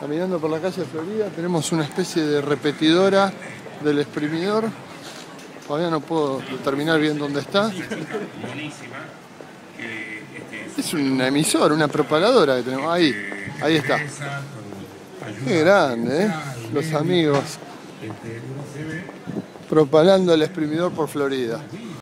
Caminando por la calle Florida tenemos una especie de repetidora del exprimidor. Todavía no puedo determinar bien dónde está. Es un emisor, una propaladora que tenemos. Ahí, ahí está. Qué grande, ¿eh? Los amigos propalando el exprimidor por Florida.